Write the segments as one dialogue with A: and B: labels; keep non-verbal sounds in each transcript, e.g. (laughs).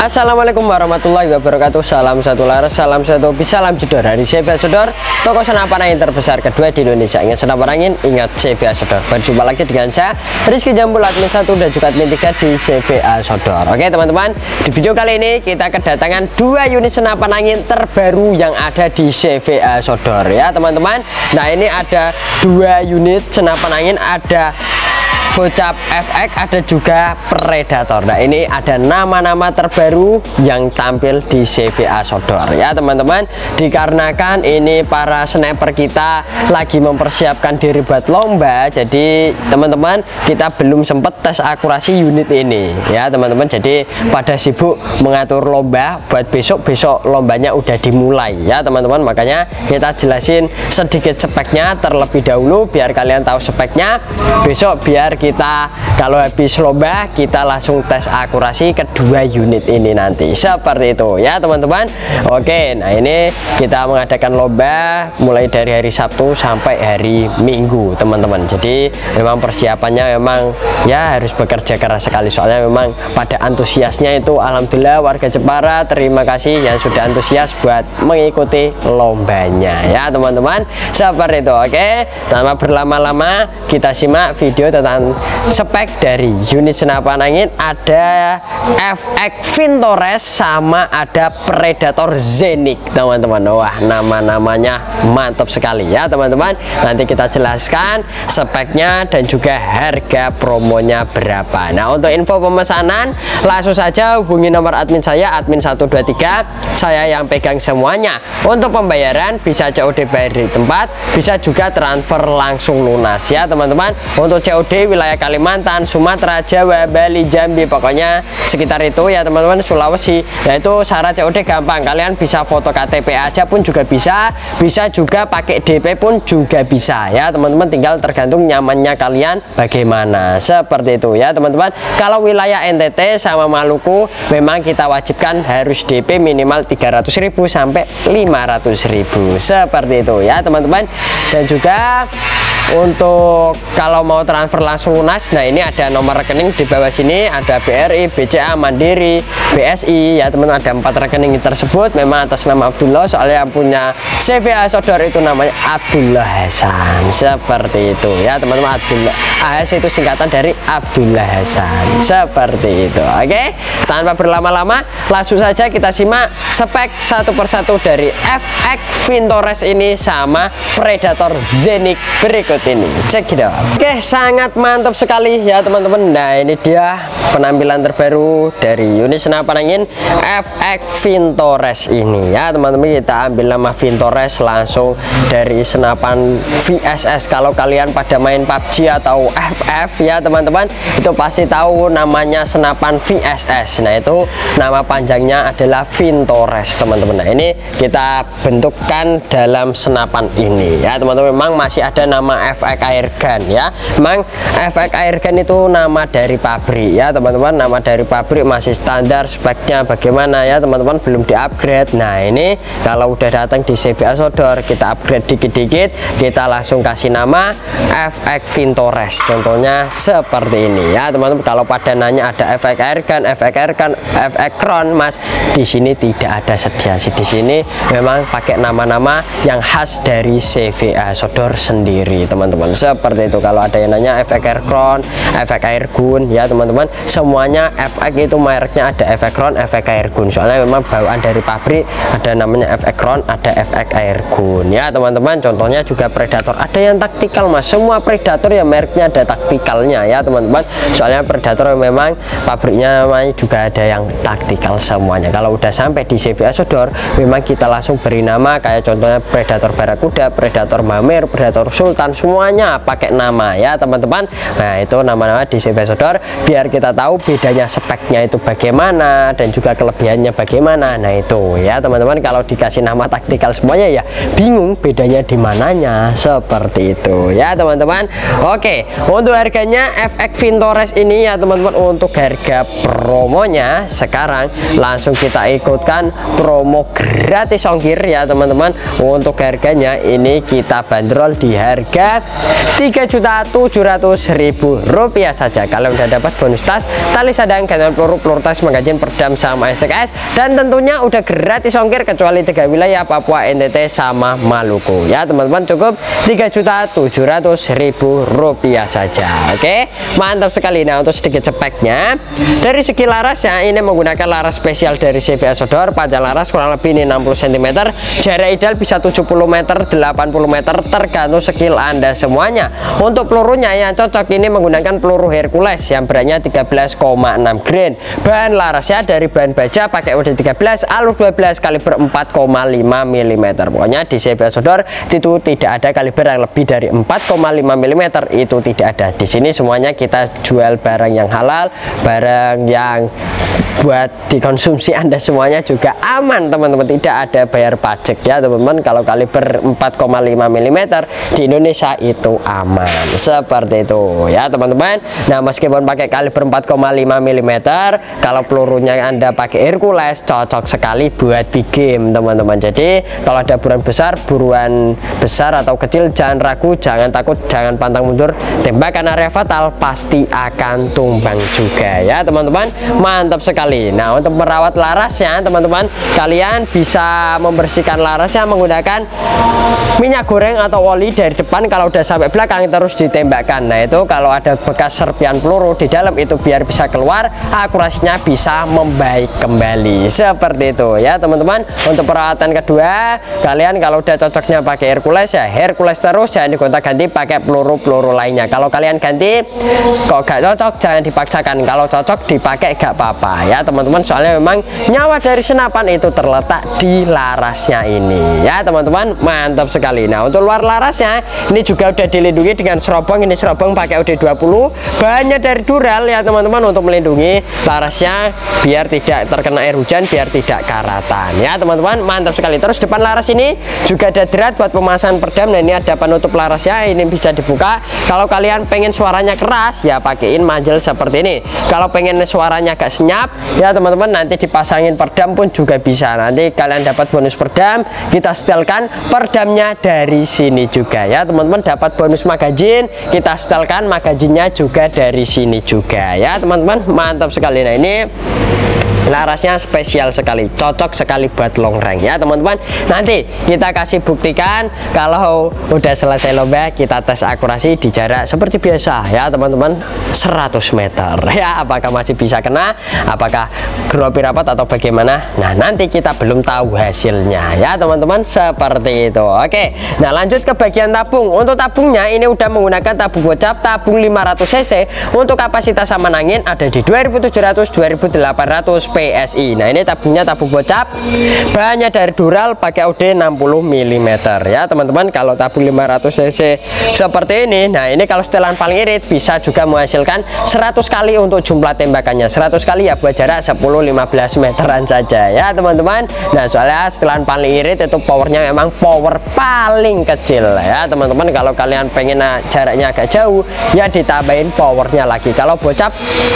A: Assalamualaikum warahmatullahi wabarakatuh. Salam satu laras, salam satu hobi, salam jedor Dari CV Sodor, toko senapan angin terbesar kedua di Indonesia. Ingat senapan angin, ingat CV Sodor Berjumpa lagi dengan saya, Rizky Jambul admin 1 dan juga admin 3 di CVA Sodor Oke teman-teman, di video kali ini kita kedatangan dua unit senapan angin terbaru yang ada di CVA Sodor ya teman-teman. Nah ini ada dua unit senapan angin, ada Bocap FX ada juga Predator. Nah ini ada nama-nama terbaru yang tampil di CVA Sodor. Ya teman-teman Dikarenakan ini para sniper kita lagi mempersiapkan diri buat lomba Jadi teman-teman kita belum sempat tes akurasi unit ini. Ya teman-teman Jadi pada sibuk mengatur lomba buat besok-besok lombanya udah dimulai. Ya teman-teman Makanya kita jelasin sedikit speknya terlebih dahulu biar kalian tahu speknya. Besok biar kita. Kalau habis lomba kita langsung tes akurasi kedua unit ini nanti. Seperti itu ya teman-teman. Oke nah ini kita mengadakan lomba mulai dari hari Sabtu sampai hari Minggu teman-teman. Jadi memang persiapannya memang ya harus bekerja keras sekali. Soalnya memang pada antusiasnya itu Alhamdulillah warga Jepara terima kasih yang sudah antusias buat mengikuti lombanya ya teman-teman. Seperti itu oke. Tanpa berlama-lama kita simak video tentang spek dari unit senapan angin ada FX Vintores sama ada Predator Zenith teman-teman. Wah nama-namanya mantap sekali ya teman-teman. Nanti kita jelaskan speknya dan juga harga promonya berapa. Nah untuk info pemesanan langsung saja hubungi nomor admin saya admin 123 saya yang pegang semuanya. Untuk pembayaran bisa COD bayar di tempat bisa juga transfer langsung lunas ya teman-teman. Untuk COD wilayah Kalimantan Sumatera Jawa Bali Jambi pokoknya sekitar itu ya teman-teman Sulawesi. Yaitu syarat COD gampang. Kalian bisa foto KTP aja pun juga bisa bisa juga pakai DP pun juga bisa ya teman-teman. Tinggal tergantung nyamannya kalian bagaimana. Seperti itu ya teman-teman. Kalau wilayah NTT sama Maluku memang kita wajibkan harus DP minimal 300.000 sampai 500.000 seperti itu ya teman-teman. Dan juga untuk kalau mau transfer langsung lunas nah ini ada nomor rekening di bawah sini ada BRI, BCA, Mandiri, BSI ya teman ada empat rekening tersebut. Memang atas nama Abdullah soalnya punya CVA Sodor itu namanya Abdullah Hasan. Seperti itu. Ya teman-teman Abdullah AS itu singkatan dari Abdullah Hasan. Seperti itu. Oke? Tanpa berlama-lama langsung saja kita simak spek satu persatu dari FX Vintores ini sama Predator Zenith berikut berikut ini. Cek it out. Oke sangat mantap sekali ya teman-teman. Nah ini dia penampilan terbaru dari unit senapan angin FX Vintores ini. Ya teman-teman kita ambil nama Vintores langsung dari senapan VSS kalau kalian pada main PUBG atau FF ya teman-teman itu pasti tahu namanya senapan VSS nah itu nama panjangnya adalah Vintores teman-teman. Nah ini kita bentukkan dalam senapan ini. Ya teman-teman memang masih ada nama FX Airgun ya. Memang FX Airgun itu nama dari pabrik ya teman-teman. Nama dari pabrik masih standar speknya bagaimana ya teman-teman. Belum di upgrade nah ini kalau udah datang di CVA Sodor kita upgrade dikit-dikit. Kita langsung kasih nama FX Vintores. Contohnya seperti ini ya teman-teman. Kalau pada nanya ada FX Airgun FX Airgun FX Crown mas di sini tidak ada sediasi. Di sini memang pakai nama-nama yang khas dari CVA Sodor sendiri teman teman-teman. Seperti itu kalau ada yang nanya efek aircon efek airgun ya teman-teman. Semuanya efek itu mereknya ada efek crown efek airgun soalnya memang bawaan dari pabrik ada namanya efek crown ada efek airgun ya teman-teman contohnya juga predator. Ada yang taktikal mas. Semua predator ya mereknya ada taktikalnya ya teman-teman. Soalnya predator memang pabriknya memang juga ada yang taktikal semuanya. Kalau udah sampai di CVA Sodor memang kita langsung beri nama kayak contohnya predator barakuda predator mamer predator sultan semua semuanya. Pakai nama ya teman-teman. Nah itu nama-nama di Sodor biar kita tahu bedanya speknya itu bagaimana dan juga kelebihannya bagaimana. Nah itu ya teman-teman. Kalau dikasih nama taktikal semuanya ya bingung bedanya di mananya. Seperti itu ya teman-teman. Oke untuk harganya FX Vintores ini ya teman-teman untuk harga promonya sekarang langsung kita ikutkan promo gratis ongkir ya teman-teman. Untuk harganya ini kita bandrol di harga Rp3.700.000 rupiah saja. Kalian udah dapat bonus tas tali sadang gantungan peluru peluru tas magazin perdam sama STKS dan tentunya udah gratis ongkir kecuali tiga wilayah Papua NTT sama Maluku. Ya teman-teman cukup 3.700.000 rupiah saja. Oke mantap sekali. Nah untuk sedikit speknya dari segi laras ya ini menggunakan laras spesial dari CVA Sodor panjang laras kurang lebih ini 60 cm jarak ideal bisa 70 meter 80 meter tergantung skill anda semuanya. Untuk pelurunya yang cocok ini menggunakan peluru Hercules yang beratnya 13,6 grain. Bahan larasnya dari bahan baja pakai UD 13 alur 12 kaliber 4,5 mm pokoknya di CVA Sodor itu tidak ada kaliber yang lebih dari 4,5 mm itu tidak ada. Di sini semuanya kita jual barang yang halal barang yang buat dikonsumsi anda semuanya juga aman teman-teman. Tidak ada bayar pajak ya teman-teman. Kalau kaliber 4,5 mm di Indonesia itu aman. Seperti itu ya teman-teman. Nah meskipun pakai kaliber 4,5 mm kalau pelurunya anda pakai Hercules cocok sekali buat big game teman-teman. Jadi kalau ada buruan besar buruan besar atau kecil jangan ragu jangan takut jangan pantang mundur. Tembakan area fatal pasti akan tumbang juga ya teman-teman. Mantap sekali nah untuk merawat larasnya teman-teman kalian bisa membersihkan larasnya menggunakan minyak goreng atau oli dari depan. Kalau udah sampai belakang terus ditembakkan. Nah itu kalau ada bekas serpian peluru di dalam itu biar bisa keluar akurasinya bisa membaik kembali. Seperti itu ya teman-teman. Untuk perawatan kedua kalian kalau udah cocoknya pakai Hercules ya Hercules terus. Jangan digonta ganti pakai peluru-peluru lainnya. Kalau kalian ganti kok gak cocok jangan dipaksakan. Kalau cocok dipakai gak apa-apa ya teman-teman. Soalnya memang nyawa dari senapan itu terletak di larasnya ini. Ya teman-teman mantap sekali. Nah untuk luar larasnya ini juga udah dilindungi dengan serobong. Ini serobong pakai UD20 bahannya dari dural ya teman-teman untuk melindungi larasnya biar tidak terkena air hujan biar tidak karatan. Ya teman-teman mantap sekali. Terus depan laras ini juga ada drat buat pemasangan perdam. Nah ini ada penutup larasnya. Ini bisa dibuka. Kalau kalian pengen suaranya keras ya pakaiin manjel seperti ini. Kalau pengen suaranya agak senyap ya teman-teman nanti dipasangin perdam pun juga bisa. Nanti kalian dapat bonus perdam kita setelkan perdamnya dari sini juga. Ya teman-teman dapat bonus magazin kita setelkan magazinnya juga dari sini juga. Ya teman-teman mantap sekali. Nah ini larasnya spesial sekali cocok sekali buat long rank ya teman-teman. Nanti kita kasih buktikan kalau udah selesai lomba kita tes akurasi di jarak seperti biasa ya teman-teman. 100 meter. (laughs) Ya apakah masih bisa kena? Apakah gropi rapat atau bagaimana? Nah nanti kita belum tahu hasilnya ya teman-teman seperti itu. Oke nah lanjut ke bagian tabung. Untuk tabungnya ini udah menggunakan tabung gocap tabung 500 cc. Untuk kapasitas aman angin ada di 2700 2800 PSI nah ini tabungnya tabung bocap. Bahannya dari dural pakai UD 60 mm ya teman-teman kalau tabung 500 cc seperti ini nah ini kalau setelan paling irit bisa juga menghasilkan 100 kali untuk jumlah tembakannya. 100 kali ya buat jarak 10-15 meteran saja ya teman-teman. Nah soalnya setelan paling irit itu powernya memang power paling kecil ya teman-teman. Kalau kalian pengen ah, jaraknya agak jauh ya ditambahin powernya lagi. Kalau bocap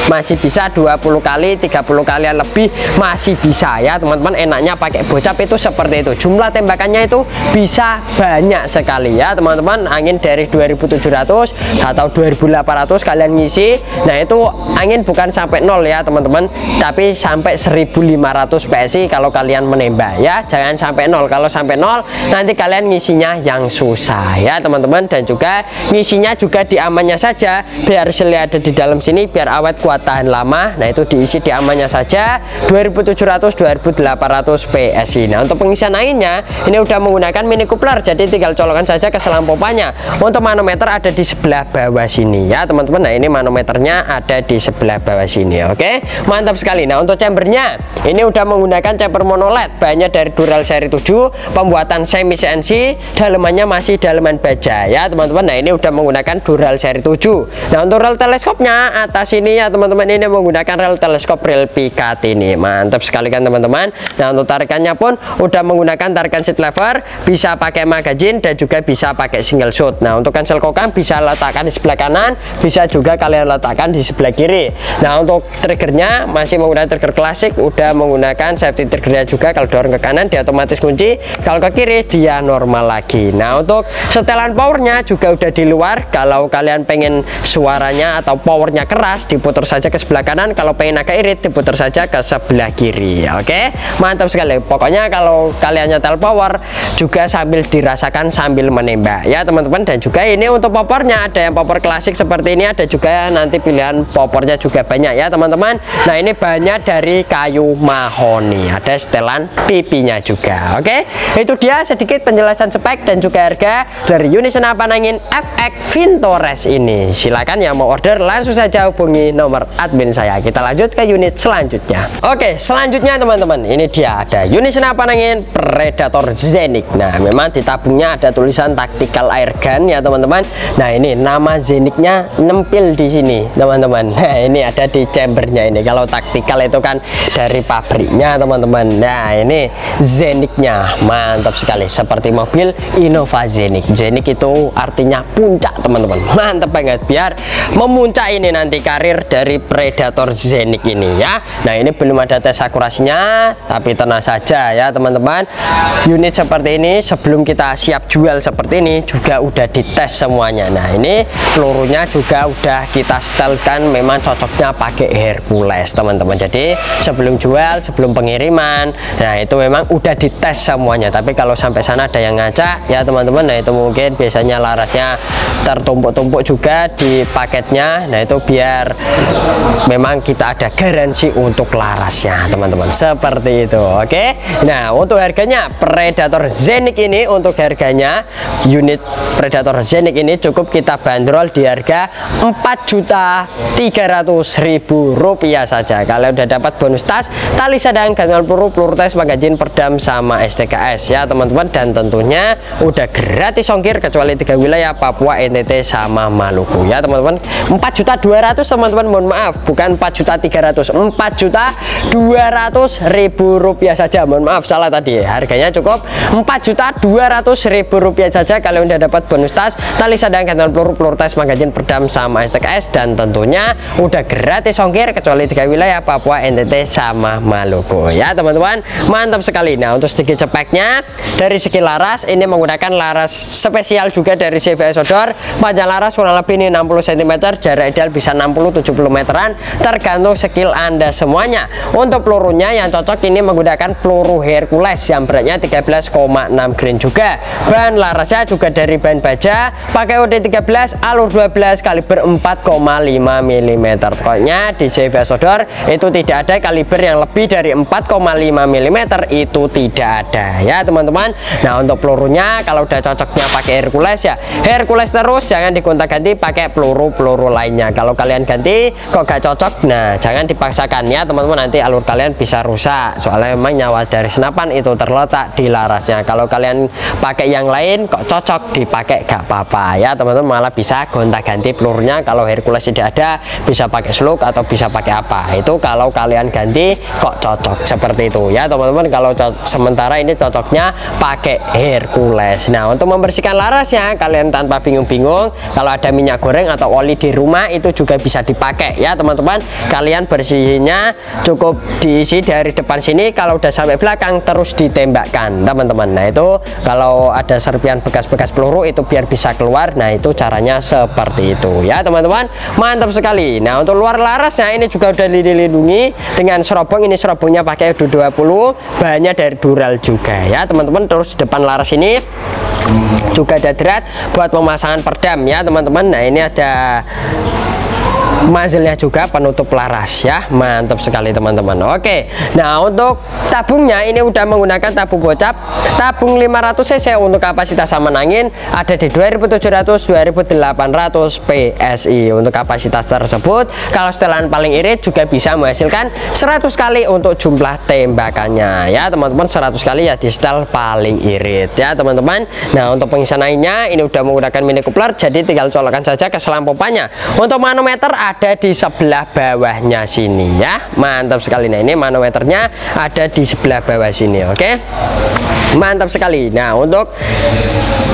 A: masih bisa 20 kali 30 kali lebih masih bisa ya teman-teman. Enaknya pakai bocap itu seperti itu. Jumlah tembakannya itu bisa banyak sekali ya teman-teman. Angin dari 2700 atau 2800 kalian ngisi. Nah itu angin bukan sampai nol ya teman-teman. Tapi sampai 1500 PSI kalau kalian menembak ya. Jangan sampai nol. Kalau sampai nol nanti kalian ngisinya yang susah ya teman-teman. Dan juga ngisinya juga di amannya saja. Biar seli ada di dalam sini biar awet kuat tahan lama. Nah itu diisi di amannya saja 2700 2800 PSI nah untuk pengisian lainnya ini udah menggunakan mini coupler jadi tinggal colokan saja ke selang pompanya. Untuk manometer ada di sebelah bawah sini ya teman-teman. Nah ini manometernya ada di sebelah bawah sini oke? Mantap sekali. Nah untuk chambernya ini udah menggunakan chamber monoled banyak dari Dural seri 7 pembuatan semi CNC dalemannya masih daleman baja ya teman-teman. Nah ini udah menggunakan Dural seri 7 nah untuk rel teleskopnya atas ini ya teman-teman ini menggunakan rel teleskop real Picatinny ini. Mantap sekali kan teman-teman? Nah untuk tarikannya pun udah menggunakan tarikan seat lever bisa pakai magazine dan juga bisa pakai single shot. Nah untuk cancel kokang bisa letakkan di sebelah kanan bisa juga kalian letakkan di sebelah kiri. Nah untuk triggernya masih menggunakan trigger klasik udah menggunakan safety triggernya juga. Kalau dorong ke kanan dia otomatis kunci. Kalau ke kiri dia normal lagi. Nah untuk setelan powernya juga udah di luar. Kalau kalian pengen suaranya atau powernya keras diputar saja ke sebelah kanan. Kalau pengen agak irit diputar saja ke sebelah kiri oke? Mantap sekali. Pokoknya kalau kalian nyetel power juga sambil dirasakan sambil menembak ya teman-teman. Dan juga ini untuk popornya ada yang popor klasik seperti ini ada juga nanti pilihan popornya juga banyak ya teman-teman. Nah ini banyak dari kayu mahoni. Ada setelan pipinya juga oke? Itu dia sedikit penjelasan spek dan juga harga dari unit senapan angin FX Vintores ini. Silakan yang mau order langsung saja hubungi nomor admin saya. Kita lanjut ke unit selanjutnya oke selanjutnya teman-teman. Ini dia ada unit senapan angin Predator Zenik nah memang di tabungnya ada tulisan tactical air gun ya teman-teman. Nah ini nama Zeniknya nempil di sini teman-teman. (laughs) Nah ini ada di chambernya ini. Kalau tactical itu kan dari pabriknya teman-teman. Nah ini Zeniknya mantap sekali. Seperti mobil Innova Zenik Zenik itu artinya puncak teman-teman. (laughs) Mantap banget. Biar memuncak ini nanti karir dari Predator Zenik ini ya. Nah ini belum ada tes akurasinya tapi tenang saja ya teman-teman. Unit seperti ini sebelum kita siap jual seperti ini juga udah dites semuanya. Nah ini pelurunya juga udah kita setelkan memang cocoknya pakai Hercules teman-teman. Jadi sebelum jual sebelum pengiriman nah itu memang udah dites semuanya. Tapi kalau sampai sana ada yang ngaca ya teman-teman nah itu mungkin biasanya larasnya tertumpuk-tumpuk juga di paketnya. Nah itu biar memang kita ada garansi untuk selarasnya teman-teman. Seperti itu oke? Okay? nah untuk harganya Predator Zenik ini untuk harganya unit Predator Zenik ini cukup kita bandrol di harga 4 juta 300 ribu rupiah saja. Kalau udah dapat bonus tas tali sedang gantungan peluru peluru tes magazine perdam sama STKS ya teman-teman. Dan tentunya udah gratis ongkir kecuali tiga wilayah Papua NTT sama Maluku ya teman-teman. 4 juta 200 teman-teman mohon maaf. Bukan 4 juta 300 4 juta Rp200.000 saja. Mohon maaf salah tadi. Harganya cukup Rp4.200.000 saja kalian udah dapat bonus tas, tali sadang, kantong peluru, peluru tas, magazin perdam sama STKS dan tentunya udah gratis ongkir kecuali tiga wilayah Papua, NTT sama Maluku ya teman-teman. Mantap sekali. Nah, untuk sedikit cepeknya dari segi laras ini menggunakan laras spesial juga dari CVS Odor. Panjang laras kurang lebih ini 60 cm, jarak ideal bisa 60 70 meteran tergantung skill Anda semuanya untuk pelurunya yang cocok ini menggunakan peluru Hercules yang beratnya 13,6 grain juga. Bahan larasnya juga dari bahan baja pakai OD 13 alur 12 kaliber 4,5 mm pokoknya di CVS Odor itu tidak ada kaliber yang lebih dari 4,5 mm itu tidak ada ya teman-teman. Nah untuk pelurunya kalau udah cocoknya pakai Hercules ya Hercules terus. Jangan digonta ganti pakai peluru-peluru lainnya. Kalau kalian ganti kok gak cocok? Nah jangan dipaksakan ya teman-teman nanti alur kalian bisa rusak. Soalnya memang nyawa dari senapan itu terletak di larasnya. Kalau kalian pakai yang lain kok cocok dipakai gak apa-apa. Ya teman-teman malah bisa gonta ganti pelurunya kalau Hercules tidak ada bisa pakai slug atau bisa pakai apa. Itu kalau kalian ganti kok cocok seperti itu. Ya teman-teman kalau sementara ini cocoknya pakai Hercules. Nah untuk membersihkan larasnya kalian tanpa bingung-bingung kalau ada minyak goreng atau oli di rumah itu juga bisa dipakai. Ya teman-teman kalian bersihnya cukup diisi dari depan sini. Kalau udah sampai belakang terus ditembakkan teman-teman. Nah itu kalau ada serpian bekas-bekas peluru itu biar bisa keluar. Nah itu caranya seperti itu. Ya teman-teman mantap sekali. Nah untuk luar larasnya ini juga udah dilindungi dengan serobong. Ini serobongnya pakai U20 bahannya dari dural juga. Ya teman-teman terus di depan laras ini juga ada drat buat pemasangan perdam. Ya teman-teman nah ini ada muzzle juga penutup laras ya. Mantap sekali teman-teman. Oke. Nah untuk tabungnya ini udah menggunakan tabung bocap. Tabung 500 cc untuk kapasitas sama angin ada di 2700 2800 PSI untuk kapasitas tersebut kalau setelan paling irit juga bisa menghasilkan 100 kali untuk jumlah tembakannya. Ya teman-teman 100 kali ya di setel paling irit ya teman-teman. Nah untuk pengisian anginnya ini udah menggunakan mini coupler jadi tinggal colokan saja ke selampopannya untuk manometer ada di sebelah bawahnya sini ya. Mantap sekali. Nah ini manometernya ada di sebelah bawah sini oke? Mantap sekali. Nah untuk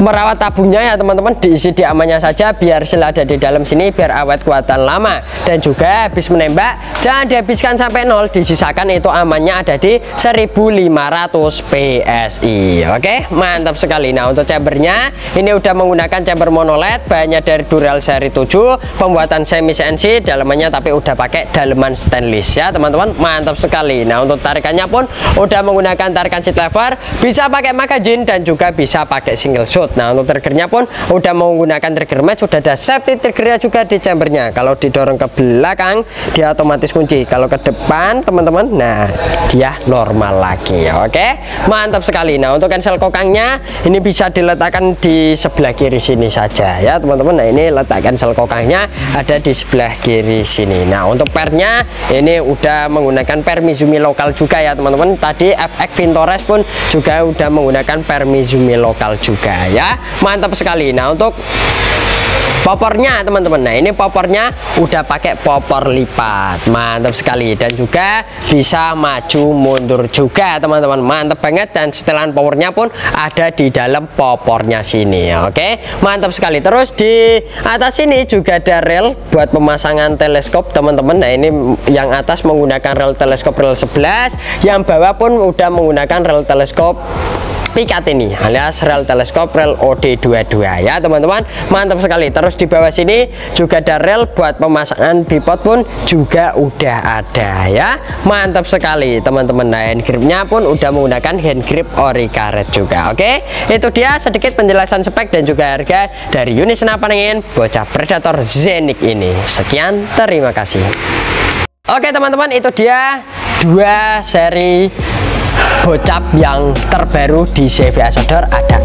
A: merawat tabungnya ya teman-teman diisi di amannya saja biar sel ada di dalam sini biar awet kuatan lama. Dan juga habis menembak jangan dihabiskan sampai nol. Disisakan itu amannya ada di 1500 PSI oke? Mantap sekali. Nah untuk chambernya ini udah menggunakan chamber monoled banyak dari Dural seri 7 pembuatan semi CNC fancy dalemannya tapi udah pakai daleman stainless ya teman-teman. Mantap sekali. Nah untuk tarikannya pun udah menggunakan tarikan seat lever bisa pakai magazine dan juga bisa pakai single shot nah untuk triggernya pun udah menggunakan trigger match sudah ada safety triggernya juga di chambernya. Kalau didorong ke belakang dia otomatis kunci. Kalau ke depan teman-teman nah dia normal lagi. Oke? Mantap sekali. Nah untuk cancel kokangnya ini bisa diletakkan di sebelah kiri sini saja ya teman-teman. Nah ini letak cancel kokangnya ada di sebelah kiri sini. Nah untuk pernya ini udah menggunakan per Mizumi lokal juga ya teman-teman. Tadi FX Vintores pun juga udah menggunakan per Mizumi lokal juga ya. Mantap sekali. Nah untuk popornya teman-teman. Nah ini popornya udah pakai popor lipat. Mantap sekali. Dan juga bisa maju mundur juga teman-teman. Mantap banget. Dan setelan powernya pun ada di dalam popornya sini oke? Mantap sekali. Terus di atas ini juga ada rel buat pemasangan teleskop teman-teman. Nah ini yang atas menggunakan rel teleskop rel 11 yang bawah pun udah menggunakan rel teleskop pikat ini. Alias rel teleskop rel OD22 ya teman-teman mantap sekali. Terus di bawah sini juga ada rel buat pemasangan bipod pun juga udah ada ya. Mantap sekali teman-teman. Nah hand gripnya pun udah menggunakan hand grip ori karet juga oke? Itu dia sedikit penjelasan spek dan juga harga dari unit senapan angin bocah predator Zenik ini. Sekian terima kasih. Oke teman-teman itu dia dua seri bocap yang terbaru di CVA Sodor ada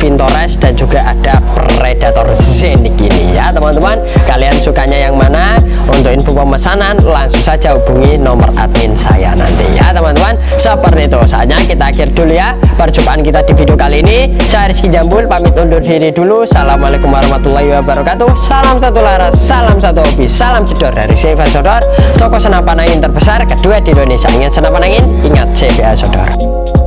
A: Vintores dan juga ada Predator Zenith ini. Ya teman-teman kalian sukanya yang mana? Untuk info pemesanan langsung saja hubungi nomor admin saya nanti. Ya teman-teman seperti itu saatnya kita akhir dulu ya perjumpaan kita di video kali ini. Saya Rizky Jambul pamit undur diri dulu. Assalamualaikum warahmatullahi wabarakatuh. Salam satu laras salam satu hobi salam cedor dari CVA Sodor. Toko senapan angin terbesar kedua di Indonesia. Ingat senapan angin ingat CVA Sodor